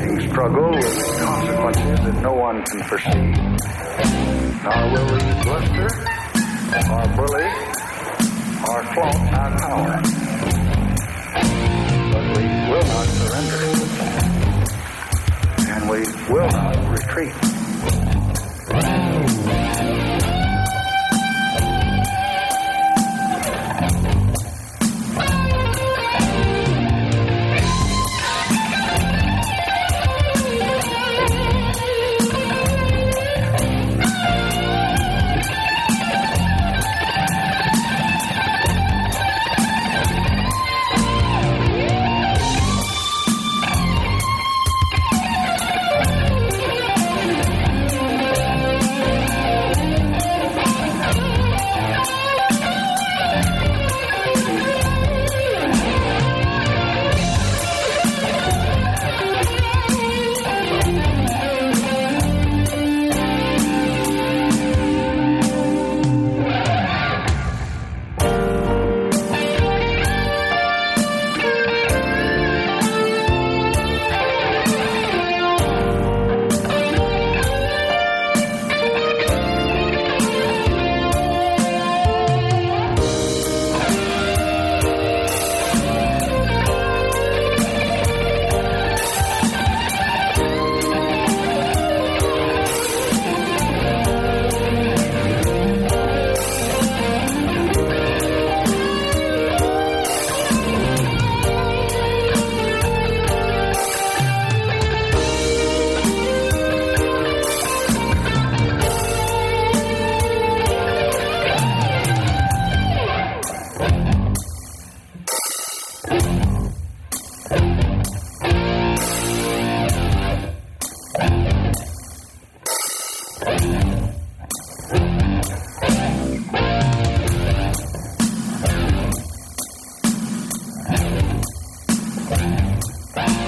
You struggle with consequences that no one can foresee. Our will we bluster, our bully, our flaunt our power. Bye.